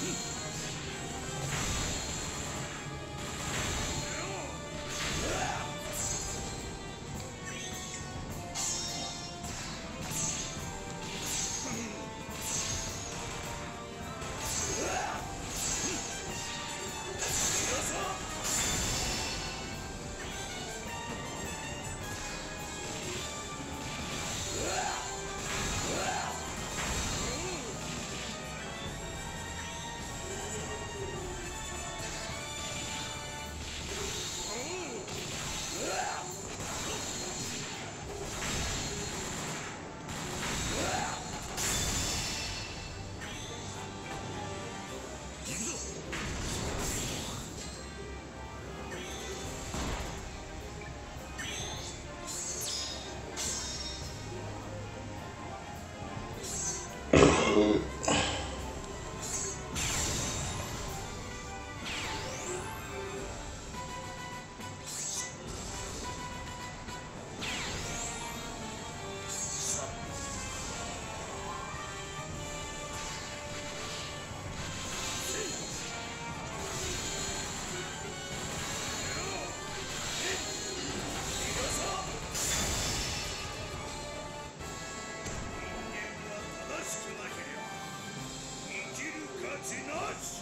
Hmm. Mm-hmm. し